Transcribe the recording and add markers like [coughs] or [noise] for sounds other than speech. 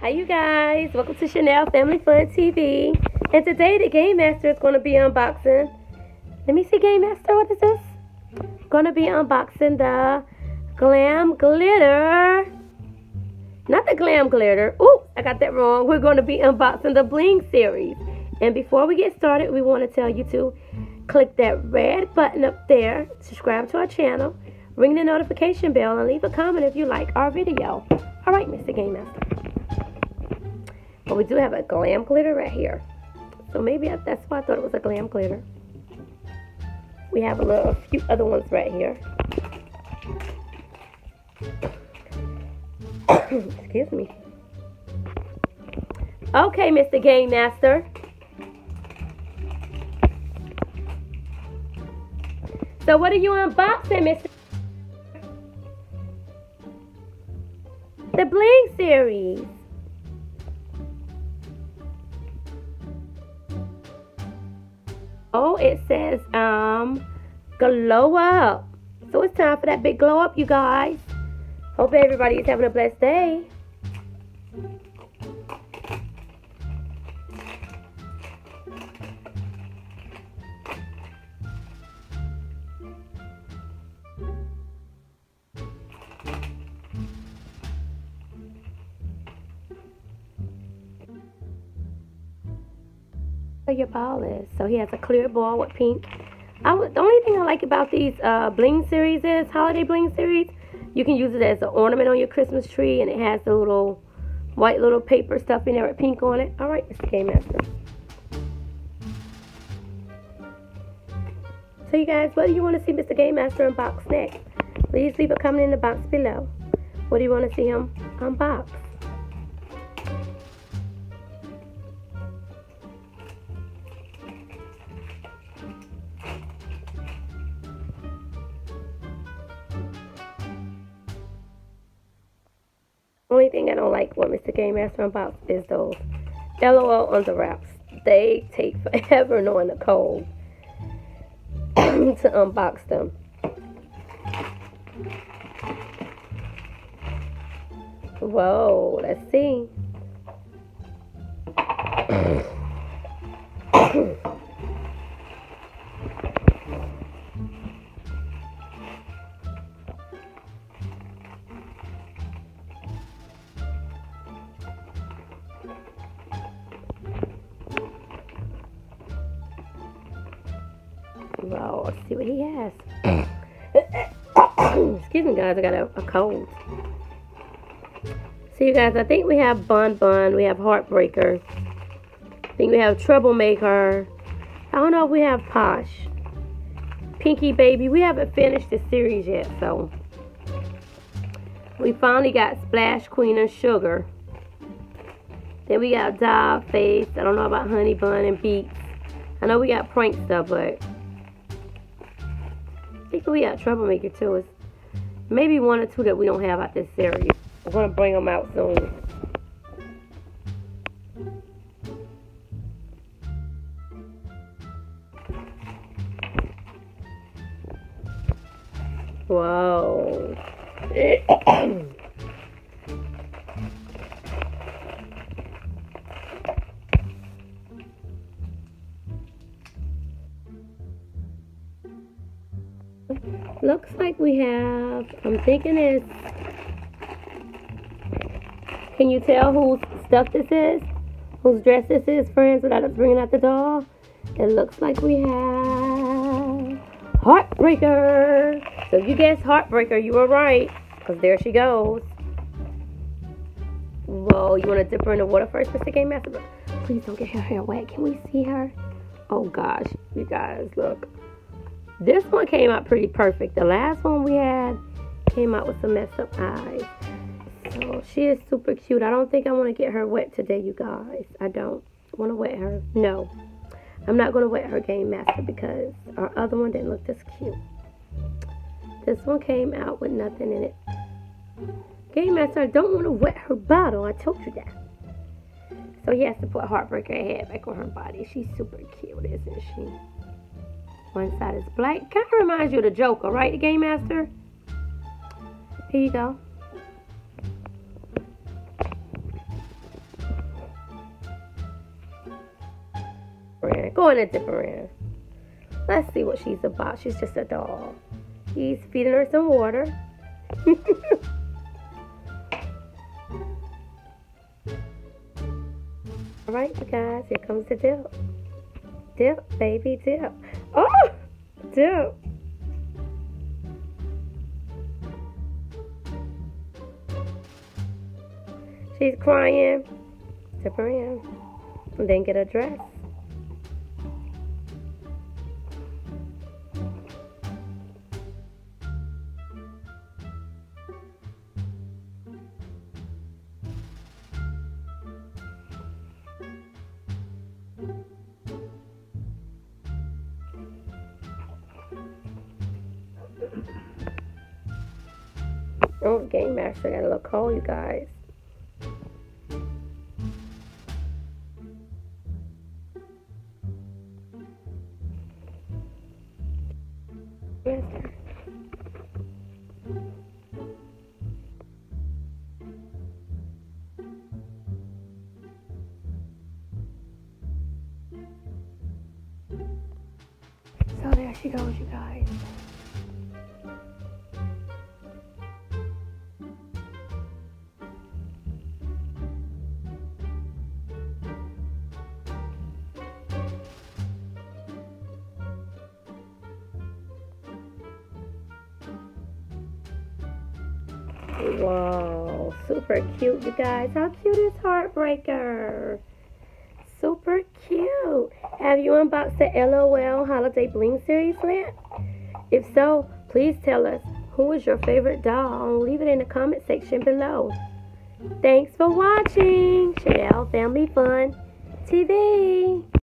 Hi, you guys. Welcome to Chanel Family Fun TV. And today, the Game Master is going to be unboxing. Let me see, Game Master. What is this? Going to be unboxing the Glam Glitter. Not the Glam Glitter. Ooh, I got that wrong. We're going to be unboxing the Bling series. And before we get started, we want to tell you to click that red button up there, subscribe to our channel, ring the notification bell, and leave a comment if you like our video. All right, Mr. Game Master. But we do have a glam glitter right here. So maybe that's why I thought it was a glam glitter. We have a little a few other ones right here. [coughs] Excuse me. Okay, Mr. Game Master. So what are you unboxing, Mr. The Bling series. Oh, it says um glow up. So it's time for that big glow up, you guys. Hope everybody is having a blessed day. Your ball is. So he has a clear ball with pink. I would, the only thing I like about these uh, bling series is, holiday bling series, you can use it as an ornament on your Christmas tree and it has the little white little paper stuff in there with pink on it. All right, Mr. Game Master. So you guys, what do you want to see Mr. Game Master unbox next? Please leave a comment in the box below. What do you want to see him unbox? Only thing I don't like what Mr. Game Master unbox is those LOL under wraps. They take forever knowing the code [clears throat] to unbox them. Whoa, let's see. Well, let's see what he has. [coughs] Excuse me, guys. I got a, a cold. See, you guys, I think we have Bun Bun. We have Heartbreaker. I think we have Troublemaker. I don't know if we have Posh. Pinky Baby. We haven't finished the series yet, so. We finally got Splash Queen and Sugar. Then we got Doll Face. I don't know about Honey Bun and Beats. I know we got Prankster, but we got Troublemaker too. It's maybe one or two that we don't have out this series. Going to bring them out soon. Whoa. [clears throat] Looks like we have, I'm thinking it's, can you tell whose stuff this is? Whose dress this is, friends, without us bringing out the doll? It looks like we have Heartbreaker. So if you guessed Heartbreaker, you were right, because there she goes. Whoa, you want to dip her in the water first, Mr. Game Master? Please don't get her hair wet. Can we see her? Oh gosh, you guys, look. This one came out pretty perfect. The last one we had came out with some messed up eyes. So she is super cute. I don't think I want to get her wet today, you guys. I don't want to wet her. No. I'm not going to wet her Game Master because our other one didn't look this cute. This one came out with nothing in it. Game Master, I don't want to wet her bottle. I told you that. So he has to put Heartbreaker head back on her body. She's super cute, isn't she? One side is black. Kind of reminds you of the Joker, right, the Game Master? Here you go. Go in a dip around. Let's see what she's about. She's just a doll. He's feeding her some water. [laughs] All right, you guys, here comes the dip. Dip, baby, dip. Oh, dip. She's crying. Tip her in. And then get a dress. Oh, Game Master got a little cold, you guys. So there she goes, you guys. Wow, super cute, you guys. How cute is Heartbreaker? Super cute. Have you unboxed the LOL Holiday Bling Series yet? If so, please tell us who is your favorite doll. Leave it in the comment section below. Thanks for watching Chanel Family Fun TV.